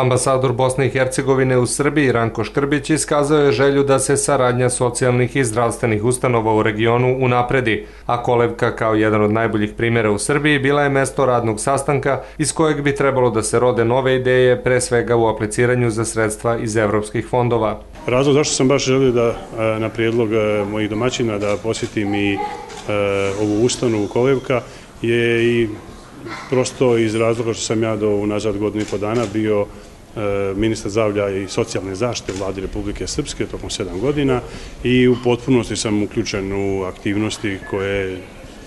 Ambasador Bosne i Hercegovine u Srbiji Ranko Škrbić iskazao je želju da se saradnja socijalnih i zdravstvenih ustanova u regionu unapredi, a Kolevka kao jedan od najboljih primjera u Srbiji bila je mesto radnog sastanka iz kojeg bi trebalo da se rode nove ideje, pre svega u apliciranju za sredstva iz evropskih fondova. Razlog zašto sam baš želio da na prijedlog mojih domaćina da posjetim i ovu ustanovu Kolevka je i prosto iz razloga što sam ja do unazad godinu i po dana bio e, ministar zdravlja i socijalne zaštite vladi Republike Srpske tokom sedam godina i u potpunosti sam uključen u aktivnosti koje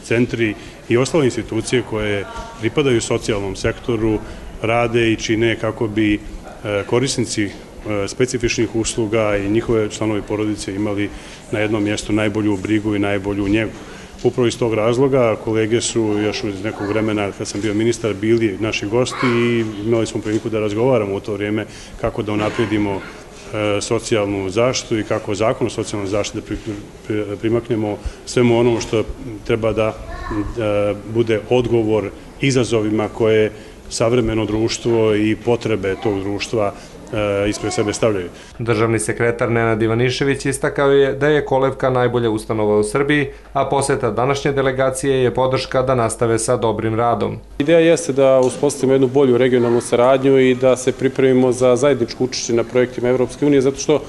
centri i ostale institucije koje pripadaju socijalnom sektoru rade i čine kako bi e, korisnici e, specifičnih usluga i njihove članovi porodice imali na jednom mjestu najbolju brigu i najbolju njegu. Upravo iz tog razloga kolege su još uz nekog vremena kad sam bio ministar bili naši gosti i imali smo priliku da razgovaramo u to vrijeme kako da unapredimo e, socijalnu zaštitu i kako zakon o socijalnoj zaštiti da primaknemo svemu onomu što treba da bude odgovor izazovima koje savremeno društvo i potrebe tog društva E, ispred sebe stavljaju. Državni sekretar Nenad Ivanišević istakao je da je Kolevka najbolja ustanova u Srbiji, a poseta današnje delegacije je podrška da nastave sa dobrim radom. Ideja jeste da uspostavimo jednu bolju regionalnu saradnju i da se pripremimo za zajedničku učešće na projektima Evropske unije, zato što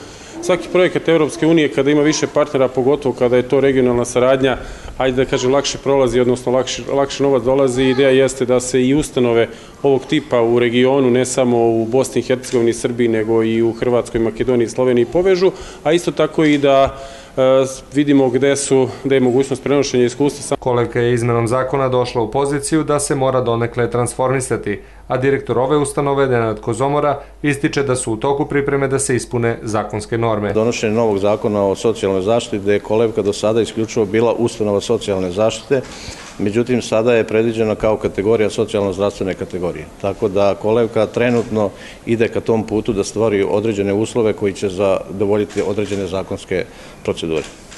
svaki projekat Evropske unije kada ima više partnera, pogotovo kada je to regionalna saradnja, ajde da kažem, lakše prolazi, odnosno lakše, lakše novac dolazi. Ideja jeste da se i ustanove ovog tipa u regionu, ne samo u Bosni i Hercegovini i Srbiji, nego i u Hrvatskoj, Makedoniji i Sloveniji povežu, a isto tako i da e, vidimo gde su, gde je mogućnost prenošenja iskustva. Kolevka je izmenom zakona došla u poziciju da se mora donekle transformisati, a direktor ove ustanove, Nenad Kozomora, ističe da su u toku pripreme da se ispune zakonske norme. Donošenje novog zakona o socijalnoj zaštiti, gde je Kolevka do sada isključivo bila ustanova socijalne zaštite, međutim sada je predviđena kao kategorija socijalno-zdravstvene kategorije. Tako da Kolevka trenutno ide ka tom putu da stvori određene uslove koji će zadovoljiti određene zakonske procedure.